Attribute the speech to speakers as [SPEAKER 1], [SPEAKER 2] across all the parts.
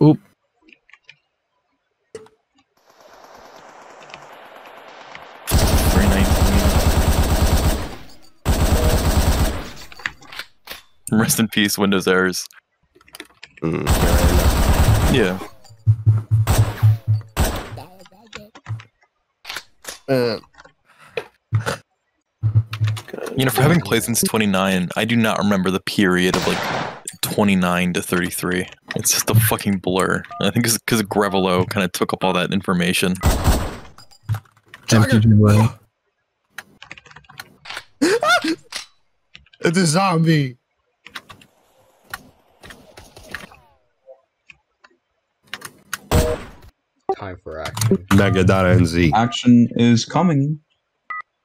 [SPEAKER 1] Oop.
[SPEAKER 2] Rest in peace, Windows errors.
[SPEAKER 3] Mm,
[SPEAKER 2] Yeah.
[SPEAKER 3] uh,
[SPEAKER 2] You know, for having played since 29, I do not remember the period of like 29 to 33. It's just a fucking blur. I think it's because Grevelo kind of took up all that information.
[SPEAKER 1] Empty way.
[SPEAKER 3] it's a zombie.
[SPEAKER 4] Time for action.
[SPEAKER 3] Mega.nz.
[SPEAKER 5] Action is coming.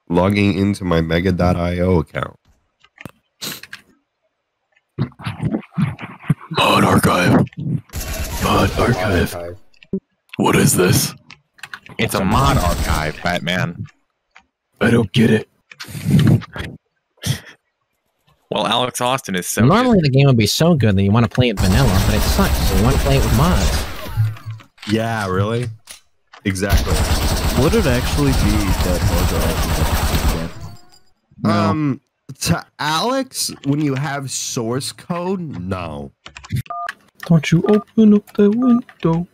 [SPEAKER 3] Logging into my Mega.io account.
[SPEAKER 2] Mod archive. Mod archive. What is this?
[SPEAKER 6] It's a mod archive, Batman.
[SPEAKER 2] I don't get it. Well, Alex Austin is so.
[SPEAKER 1] Normally the game would be so good that you want to play it vanilla, but it sucks. So you want to play it with mods.
[SPEAKER 3] Yeah, really? Exactly.
[SPEAKER 7] Would it actually be that hard to actually
[SPEAKER 1] No.
[SPEAKER 3] Um, to Alex, when you have source code, no.
[SPEAKER 1] Don't you open up the window?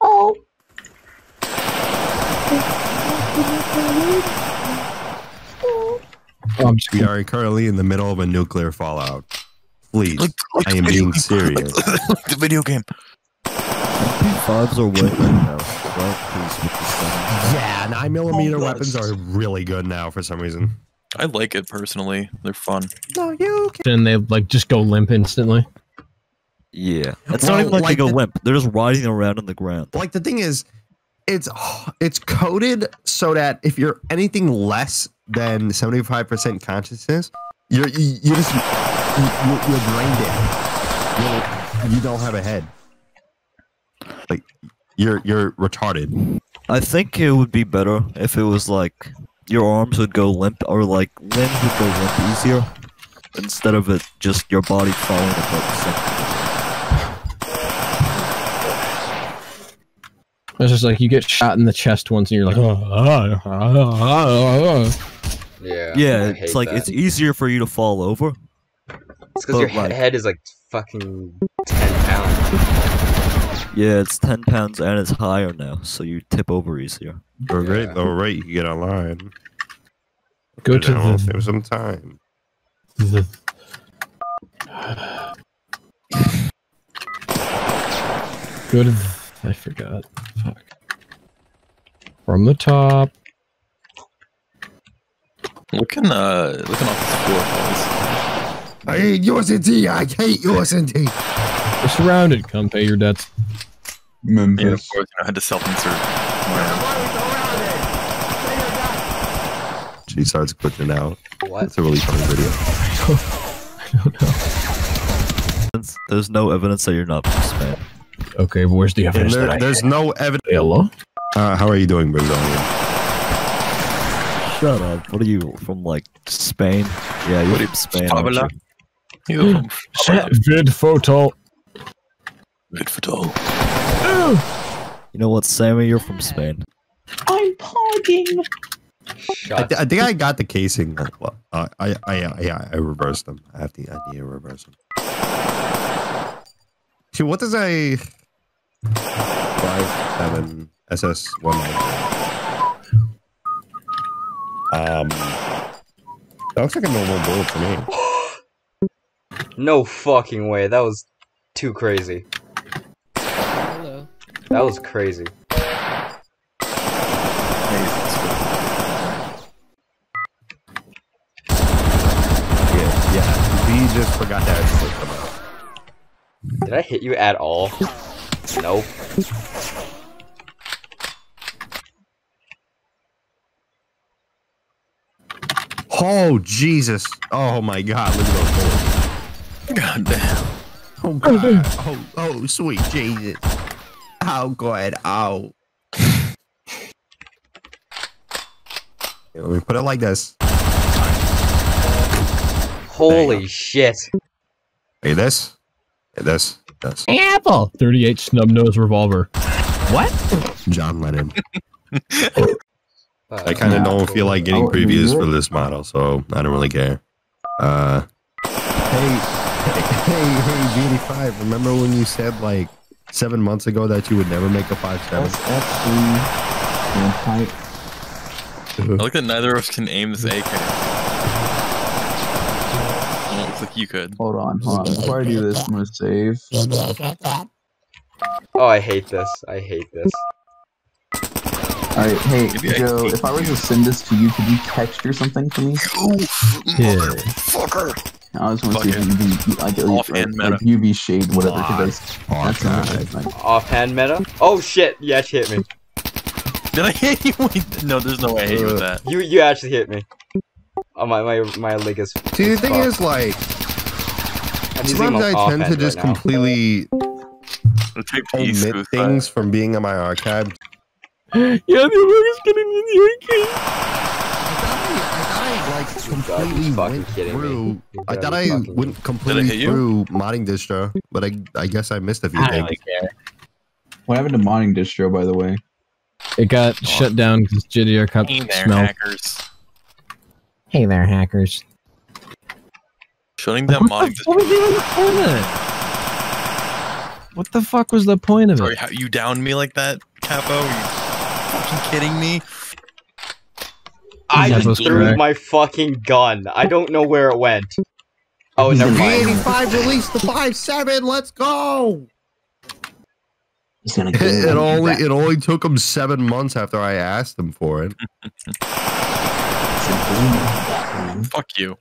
[SPEAKER 1] Oh. Oh, I'm just
[SPEAKER 3] We are currently in the middle of a nuclear fallout. Please,
[SPEAKER 2] Like- like
[SPEAKER 3] I am being
[SPEAKER 2] game.
[SPEAKER 3] serious.
[SPEAKER 2] the video game.
[SPEAKER 7] MP5s are way now, right? 'Cause with the settings.
[SPEAKER 3] Yeah, nine millimeter oh, weapons are really good now for some reason.
[SPEAKER 2] I like it personally. They're fun.
[SPEAKER 3] No, you
[SPEAKER 1] And they like just go limp instantly.
[SPEAKER 7] Yeah. It's
[SPEAKER 3] Well,
[SPEAKER 7] not even like,
[SPEAKER 3] like
[SPEAKER 7] they go
[SPEAKER 3] the-
[SPEAKER 7] limp. They're just riding around on the ground.
[SPEAKER 3] like the thing is, it's it's coded so that if you're anything less than seventy five percent consciousness, you're you, you just you- you're brain dead. You're, you don't have a head. Like you're you're retarded.
[SPEAKER 7] I think it would be better if it was like your arms would go limp or like limbs would go limp easier instead of it just your body falling apart.
[SPEAKER 1] It's just like you get shot in the chest once and you're like, oh, ah, ah, ah, ah."
[SPEAKER 4] Yeah.
[SPEAKER 7] Yeah, it's like
[SPEAKER 4] that.
[SPEAKER 7] it's easier for you to fall over.
[SPEAKER 4] It's because your
[SPEAKER 7] like-
[SPEAKER 4] head is like fucking ten pounds.
[SPEAKER 7] Yeah, it's ten pounds and it's higher now, so you tip over easier.
[SPEAKER 3] Or great,
[SPEAKER 4] Yeah.
[SPEAKER 3] or right, you can get online.
[SPEAKER 1] Go to
[SPEAKER 3] Now,
[SPEAKER 1] the,
[SPEAKER 3] save some time.
[SPEAKER 1] the Go to the, I forgot. Fuck. From the top.
[SPEAKER 2] Looking, uh, looking off the floor, guys.
[SPEAKER 3] I hate USNT. I hate USNT.
[SPEAKER 1] You're surrounded. Come pay your debts.
[SPEAKER 2] And of course, you know, I had to self-insert.
[SPEAKER 3] She starts glitching out.
[SPEAKER 4] What?
[SPEAKER 3] It's a really funny video.
[SPEAKER 1] I don't know.
[SPEAKER 7] There's no evidence that you're not from Spain.
[SPEAKER 1] Okay, but where's the
[SPEAKER 3] And
[SPEAKER 1] evidence
[SPEAKER 3] there,
[SPEAKER 1] that I
[SPEAKER 3] there's no evidence.
[SPEAKER 1] Hello?
[SPEAKER 3] Uh, how are you doing, Brazilian?
[SPEAKER 7] Shut up. What are you from like Spain? Yeah, you're from Spain. aren't you?
[SPEAKER 2] You know,
[SPEAKER 1] Set vid photo.
[SPEAKER 2] Good for.
[SPEAKER 7] You know what, Sammy? You're from Spain.
[SPEAKER 1] I'm pogging.
[SPEAKER 3] I, th- I think I got the casing. Well, uh, I, I, I, yeah, I reversed them. I have to, I need to reverse them. See, what does a five seven SS one? Um, that looks like a normal bullet to me.
[SPEAKER 4] No fucking way. That was too crazy.
[SPEAKER 8] Hello.
[SPEAKER 4] That was crazy.
[SPEAKER 3] Yeah, yeah. We just forgot that. I clicked them out.
[SPEAKER 4] Did I hit you at all? Nope.
[SPEAKER 3] Oh Jesus! Oh my God! Look at those bullets.
[SPEAKER 2] God damn.
[SPEAKER 3] Oh God! Oh, oh, sweet Jesus! Oh God! Oh. Let me put it like this.
[SPEAKER 4] Holy shit.
[SPEAKER 3] Hey, this. Hey, this. Yes,
[SPEAKER 1] Apple. 38 snub nose revolver. What?
[SPEAKER 3] John Lennon. I kind of don't feel like getting previews for this model, so I don't really care. Uh, hey, hey, hey, Beauty Five. Remember when you said like seven months ago that you would never make a five seven?
[SPEAKER 9] That's actually and type.
[SPEAKER 2] I like that neither of us can aim this AK. Well, it looks like you could.
[SPEAKER 9] Hold on, hold on. Before I do this, I'm gonna save.
[SPEAKER 4] Oh, I hate this. I hate this.
[SPEAKER 9] Alright, hey
[SPEAKER 2] Maybe
[SPEAKER 9] Joe,
[SPEAKER 2] take
[SPEAKER 9] if I were to send this to you, could you texture something to me?
[SPEAKER 1] Yeah.
[SPEAKER 2] Fucker.
[SPEAKER 9] I just want to see if you can like, like,
[SPEAKER 2] Offhand
[SPEAKER 9] like,
[SPEAKER 2] meta.
[SPEAKER 9] UV shade whatever. Cause that's, that's not like,
[SPEAKER 4] Offhand meta. Oh shit! You actually hit me.
[SPEAKER 2] Did I hit you? No, there's no way I hit you with that.
[SPEAKER 4] You you actually hit me. Oh my my my leg is.
[SPEAKER 3] See, the thing
[SPEAKER 4] fucked.
[SPEAKER 3] is, like,
[SPEAKER 4] I'm
[SPEAKER 3] sometimes I tend to just
[SPEAKER 4] right
[SPEAKER 3] completely
[SPEAKER 2] The type
[SPEAKER 3] omit
[SPEAKER 2] smooth
[SPEAKER 3] things from being in my archive.
[SPEAKER 1] Yeah, the America's getting in the AK.
[SPEAKER 3] I like
[SPEAKER 4] gotta
[SPEAKER 3] completely
[SPEAKER 4] fucking
[SPEAKER 3] went through. I thought I
[SPEAKER 4] fucking-
[SPEAKER 3] went completely through modding distro, but I I guess I missed a few
[SPEAKER 1] I
[SPEAKER 3] things.
[SPEAKER 1] really care.
[SPEAKER 9] what happened to modding distro, by the way?
[SPEAKER 1] It got shut down because GDR cup
[SPEAKER 2] Hey
[SPEAKER 1] smell.
[SPEAKER 2] hackers.
[SPEAKER 1] Hey there, hackers.
[SPEAKER 2] Shutting down modding.
[SPEAKER 1] What was the point of it? What the fuck was the point of
[SPEAKER 2] Sorry,
[SPEAKER 1] it?
[SPEAKER 2] how you downed me like that, Cappo? Are you fucking kidding me?
[SPEAKER 4] I just threw
[SPEAKER 1] correct.
[SPEAKER 4] my fucking gun. I don't know where it went. Oh, never mind.
[SPEAKER 3] P85 released the five seven. Let's go.
[SPEAKER 9] He's gonna
[SPEAKER 3] It, it only it only took him seven months after I asked him for it.
[SPEAKER 2] Fuck you.